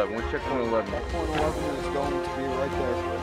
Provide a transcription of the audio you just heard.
11. What's checkpoint 11? Checkpoint 11 is going to be right there.